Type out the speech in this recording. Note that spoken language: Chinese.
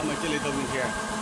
他们这里都明天。